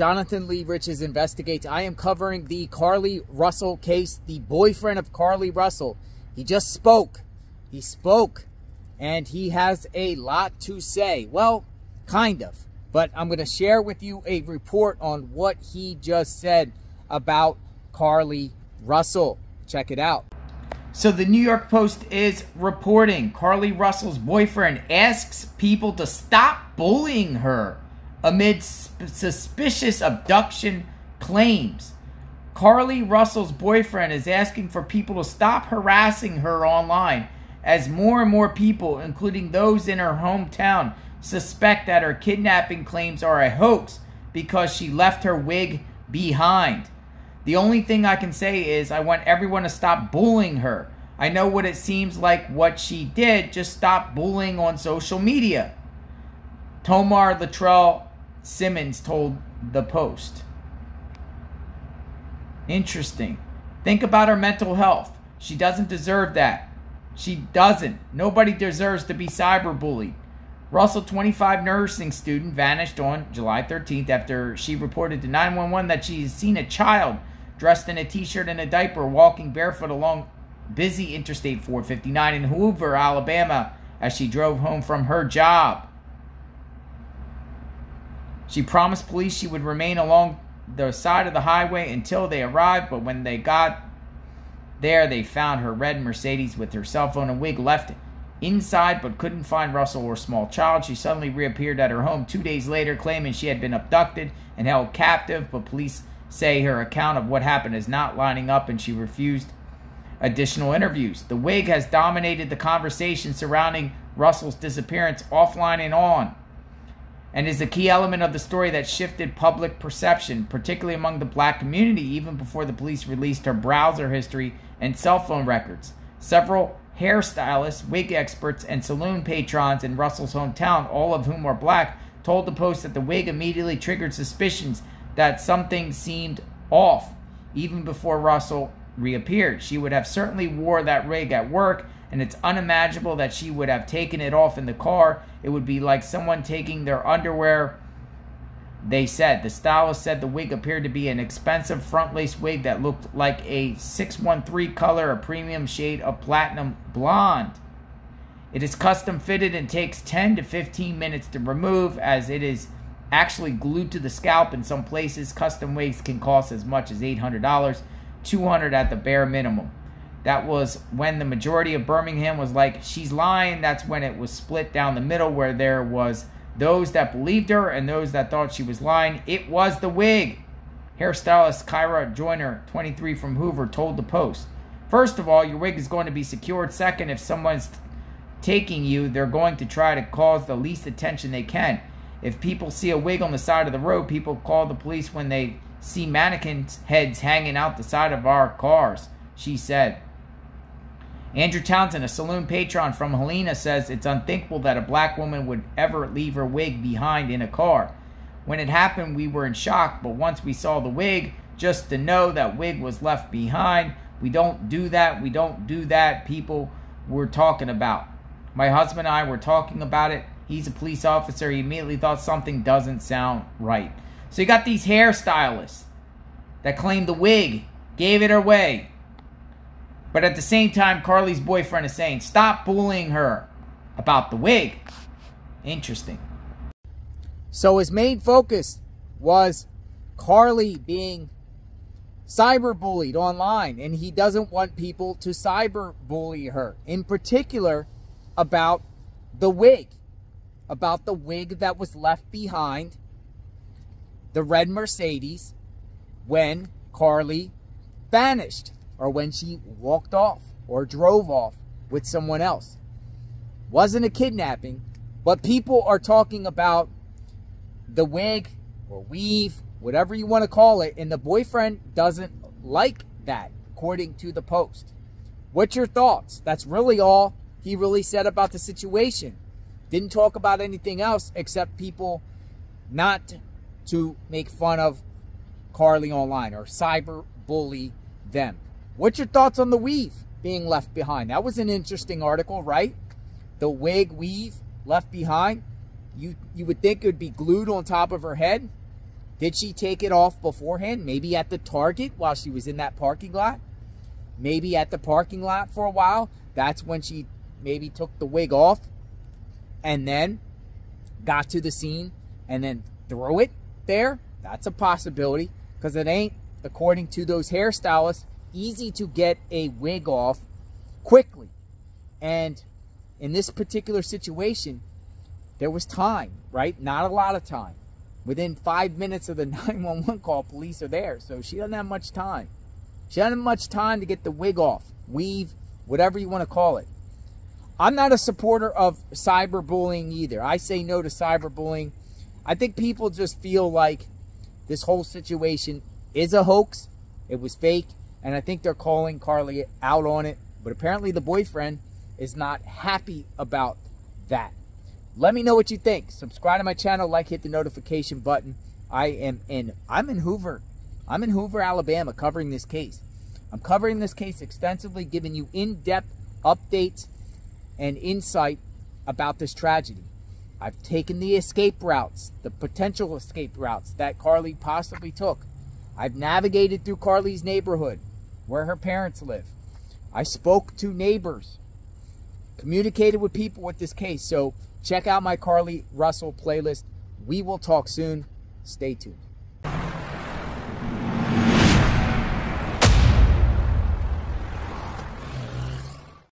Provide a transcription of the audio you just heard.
Jonathan Lee Riches investigates. I am covering the Carlee Russell case, the boyfriend of Carlee Russell. He just spoke. He spoke and he has a lot to say. Well, kind of. But I'm going to share with you a report on what he just said about Carlee Russell. Check it out. So the New York Post is reporting Carlee Russell's boyfriend asks people to stop bullying her amid suspicious abduction claims. Carlee Russell's boyfriend is asking for people to stop harassing her online as more and more people, including those in her hometown, suspect that her kidnapping claims are a hoax because she left her wig behind. The only thing I can say is I want everyone to stop bullying her. I know what it seems like what she did, just stop bullying on social media. Tomar Latrell Simmons told the Post. Interesting. Think about her mental health. She doesn't deserve that. She doesn't. Nobody deserves to be cyberbullied. Russell, 25 nursing student, vanished on July 13th after she reported to 911 that she had seen a child dressed in a t-shirt and a diaper walking barefoot along busy Interstate 459 in Hoover, Alabama as she drove home from her job. She promised police she would remain along the side of the highway until they arrived, but when they got there, they found her red Mercedes with her cell phone and wig left inside, but couldn't find Russell or small child. She suddenly reappeared at her home two days later, claiming she had been abducted and held captive, but police say her account of what happened is not lining up and she refused additional interviews. The wig has dominated the conversation surrounding Russell's disappearance offline and on and is a key element of the story that shifted public perception, particularly among the black community, even before the police released her browser history and cell phone records. Several hairstylists, wig experts, and saloon patrons in Russell's hometown, all of whom are black, told the Post that the wig immediately triggered suspicions that something seemed off even before Russell reappeared. She would have certainly wore that wig at work and it's unimaginable that she would have taken it off in the car. It would be like someone taking their underwear. They said the stylist said the wig appeared to be an expensive front lace wig that looked like a 613 color, a premium shade of platinum blonde. It is custom fitted and takes 10 to 15 minutes to remove as it is actually glued to the scalp in some places. Custom wigs can cost as much as $800, 200 at the bare minimum. That was when the majority of Birmingham was like, she's lying. That's when it was split down the middle, where there was those that believed her and those that thought she was lying. It was the wig. Hairstylist Kyra Joyner, 23 from Hoover, told the Post. First of all, your wig is going to be secured. Second, if someone's taking you, they're going to try to cause the least attention they can. If people see a wig on the side of the road, people call the police when they see mannequins' heads hanging out the side of our cars, she said. Andrew Townsend, a saloon patron from Helena, says it's unthinkable that a black woman would ever leave her wig behind in a car. When it happened, we were in shock, but once we saw the wig, just to know that wig was left behind, we don't do that. We don't do that. People were talking about. My husband and I were talking about it. He's a police officer. He immediately thought something doesn't sound right. So you got these hairstylists that claim the wig gave it away. But at the same time, Carlee's boyfriend is saying, stop bullying her about the wig. Interesting. So his main focus was Carlee being cyberbullied online, and he doesn't want people to cyberbully her. In particular, about the wig, about the wig that was left behind, the red Mercedes, when Carlee vanished or when she walked off or drove off with someone else. Wasn't a kidnapping, but people are talking about the wig or weave, whatever you want to call it, and the boyfriend doesn't like that, according to the post. What's your thoughts? That's really all he really said about the situation. Didn't talk about anything else except people not to make fun of Carlee online or cyber bully them. What's your thoughts on the weave being left behind? That was an interesting article, right? The wig weave left behind. You you would think it would be glued on top of her head. Did she take it off beforehand? Maybe at the Target while she was in that parking lot? Maybe at the parking lot for a while. That's when she maybe took the wig off and then got to the scene and then threw it there. That's a possibility because it ain't, according to those hairstylists, easy to get a wig off quickly. And in this particular situation, there was time, right? Not a lot of time. Within five minutes of the 911 call, police are there. So she doesn't have much time. She doesn't have much time to get the wig off, weave, whatever you want to call it. I'm not a supporter of cyberbullying either. I say no to cyberbullying. I think people just feel like this whole situation is a hoax. It was fake. And I think they're calling Carlee out on it. But apparently the boyfriend is not happy about that. Let me know what you think. Subscribe to my channel, like, hit the notification button. I am in, I'm in Hoover. I'm in Hoover, Alabama, covering this case. I'm covering this case extensively, giving you in-depth updates and insight about this tragedy. I've taken the escape routes, the potential escape routes that Carlee possibly took. I've navigated through Carlee's neighborhood, where her parents live. I spoke to neighbors, communicated with people with this case. So check out my Carlee Russell playlist. We will talk soon. Stay tuned.